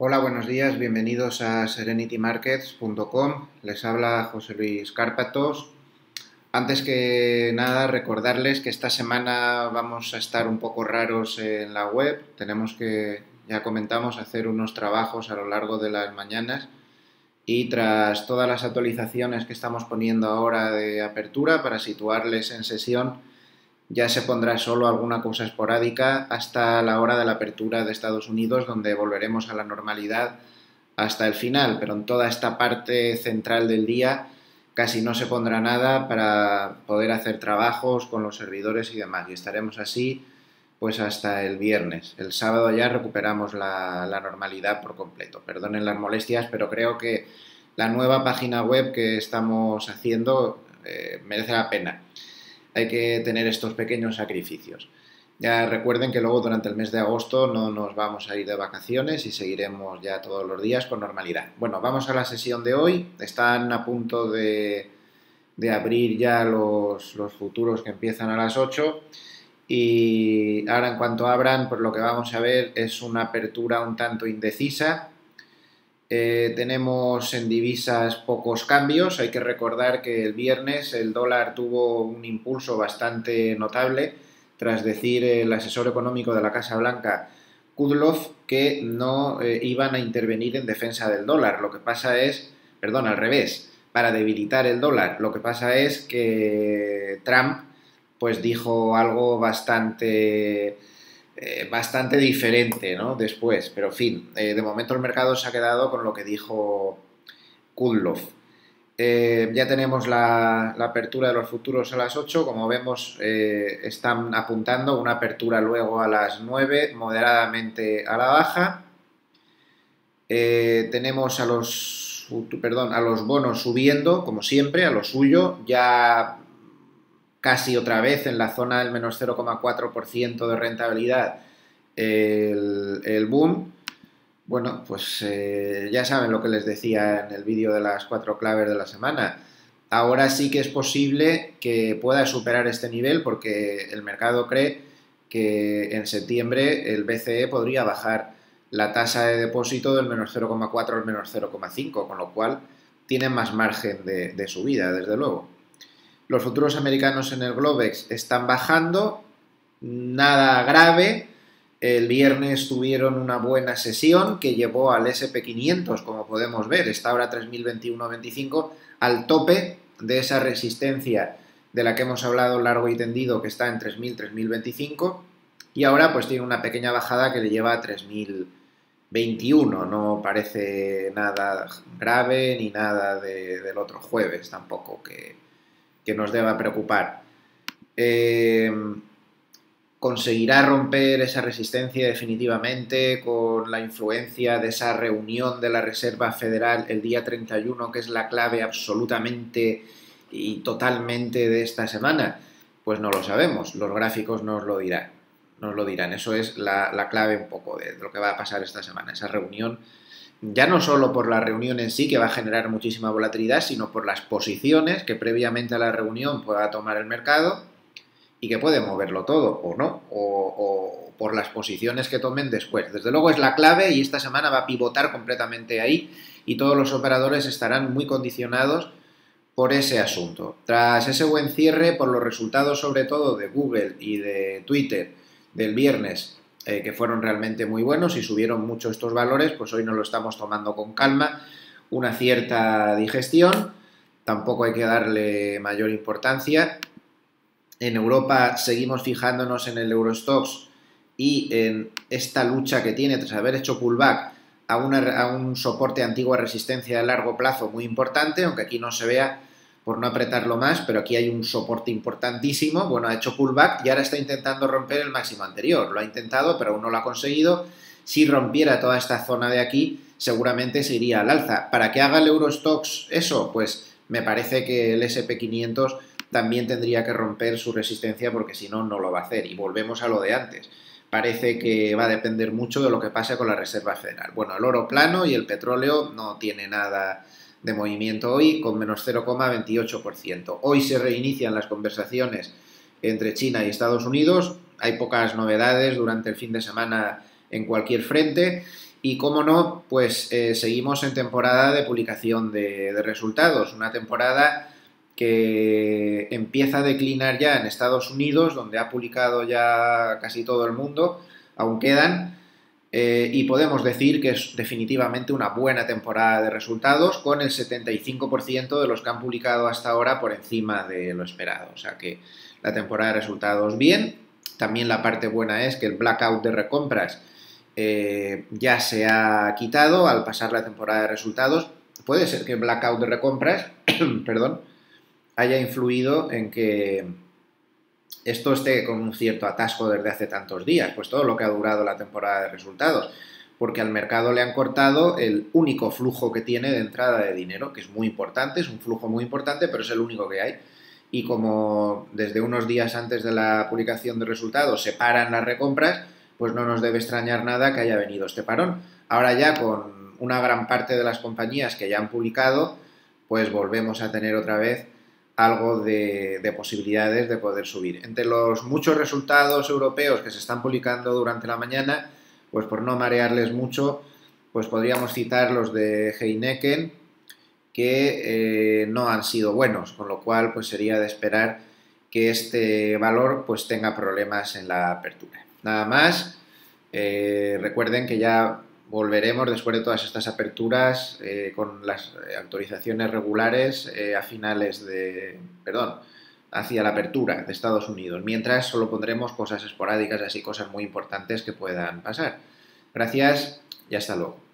Hola, buenos días, bienvenidos a serenitymarkets.com. Les habla José Luis Cárpatos. Antes que nada, recordarles que esta semana vamos a estar un poco raros en la web. Tenemos que, ya comentamos, hacer unos trabajos a lo largo de las mañanas y tras todas las actualizaciones que estamos poniendo ahora de apertura para situarles en sesión, ya se pondrá solo alguna cosa esporádica hasta la hora de la apertura de Estados Unidos, donde volveremos a la normalidad hasta el final, pero en toda esta parte central del día casi no se pondrá nada para poder hacer trabajos con los servidores y demás, y estaremos así pues hasta el viernes. El sábado ya recuperamos la, normalidad por completo. Perdonen las molestias, pero creo que la nueva página web que estamos haciendo eh, merece la pena hay que tener estos pequeños sacrificios. Ya recuerden que luego durante el mes de agosto no nos vamos a ir de vacaciones y seguiremos ya todos los días con normalidad. Bueno, vamos a la sesión de hoy. Están a punto de, abrir ya los, los, futuros que empiezan a las 8. Y ahora en cuanto abran, pues lo que vamos a ver es una apertura un tanto indecisa eh, tenemos en divisas pocos cambios. Hay que recordar que el viernes el dólar tuvo un impulso bastante notable tras decir el asesor económico de la Casa Blanca, Kudlow, que no eh, iban a intervenir en defensa del dólar. Lo que pasa es, perdón, al revés, para debilitar el dólar. Lo que pasa es que Trump pues dijo algo bastante eh, bastante diferente ¿no? después, pero en fin, eh, de momento el mercado se ha quedado con lo que dijo Kudlow. Eh, ya tenemos la, apertura de los futuros a las 8, como vemos están apuntando una apertura luego a las 9, moderadamente a la baja. tenemos a los, perdón, a los bonos subiendo, como siempre, a lo suyo, ya casi otra vez en la zona del menos 0,4% de rentabilidad el, boom. Bueno, pues eh, ya saben lo que les decía en el vídeo de las cuatro claves de la semana. Ahora sí que es posible que pueda superar este nivel porque el mercado cree que en septiembre el BCE podría bajar la tasa de depósito del menos 0,4 al menos 0,5, con lo cual tiene más margen de subida, desde luego. Los futuros americanos en el Globex están bajando, nada grave. El viernes tuvieron una buena sesión que llevó al SP500, como podemos ver, está ahora 3021-25, al tope de esa resistencia de la que hemos hablado largo y tendido, que está en 3000-3025, y ahora pues tiene una pequeña bajada que le lleva a 3021, no parece nada grave ni nada del otro jueves tampoco que que nos deba preocupar. Eh, ¿Conseguirá romper esa resistencia definitivamente con la influencia de esa reunión de la Reserva Federal el día 31, que es la clave absolutamente y totalmente de esta semana? Pues no lo sabemos, los gráficos nos lo dirán, nos lo dirán. Eso es la, la clave un poco de lo que va a pasar esta semana, esa reunión ya no solo por la reunión en sí, que va a generar muchísima volatilidad, sino por las posiciones que previamente a la reunión pueda tomar el mercado y que puede moverlo todo, o no, o, por las posiciones que tomen después. Desde luego es la clave y esta semana va a pivotar completamente ahí y todos los operadores estarán muy condicionados por ese asunto. Tras ese buen cierre, por los resultados sobre todo de Google y de Twitter del viernes, eh, que fueron realmente muy buenos y subieron mucho estos valores, pues hoy no lo estamos tomando con calma, una cierta digestión, tampoco hay que darle mayor importancia. En Europa seguimos fijándonos en el Eurostox y en esta lucha que tiene tras haber hecho pullback a, a un soporte antigua resistencia a largo plazo muy importante, aunque aquí no se vea por no apretarlo más, pero aquí hay un soporte importantísimo. Bueno, ha hecho pullback y ahora está intentando romper el máximo anterior. Lo ha intentado, pero aún no lo ha conseguido. Si rompiera toda esta zona de aquí, seguramente se iría al alza. ¿Para que haga el Eurostox eso? Pues me parece que el SP500 también tendría que romper su resistencia porque si no, no lo va a hacer. Y volvemos a lo de antes. Parece que va a depender mucho de lo que pase con la Reserva Federal. Bueno, el oro plano y el petróleo no tiene nada de movimiento hoy con menos 0,28%. Hoy se reinician las conversaciones entre China y Estados Unidos. Hay pocas novedades durante el fin de semana en cualquier frente Y como no, pues eh, seguimos en temporada de publicación de, de, resultados, una temporada que empieza a declinar ya en Estados Unidos, donde ha publicado ya casi todo el mundo, aún quedan, eh, y podemos decir que es definitivamente una buena temporada de resultados, con el 75% de los que han publicado hasta ahora por encima de lo esperado. O sea que la temporada de resultados bien. También la parte buena es que el blackout de recompras eh, ya se ha quitado al pasar la temporada de resultados. Puede ser que el blackout de recompras, perdón, haya influido en que esto esté con un cierto atasco desde hace tantos días, pues todo lo que ha durado la temporada de resultados, porque al mercado le han cortado el único flujo que tiene de entrada de dinero, que es muy importante, es un flujo muy importante, pero es el único que hay. Y como desde unos días antes de la publicación de resultados se paran las recompras, pues no nos debe extrañar nada que haya venido este parón. Ahora ya con una gran parte de las compañías que ya han publicado, pues volvemos a tener otra vez algo de, posibilidades de poder subir. Entre los muchos resultados europeos que se están publicando durante la mañana, pues por no marearles mucho, pues podríamos citar los de Heineken, que eh, no han sido buenos, con lo cual pues sería de esperar que este valor pues tenga problemas en la apertura. Nada más, eh, recuerden que ya volveremos después de todas estas aperturas eh, con las autorizaciones regulares eh, a finales de, perdón, hacia la apertura de Estados Unidos. Mientras solo pondremos cosas esporádicas, así cosas muy importantes que puedan pasar. Gracias y hasta luego.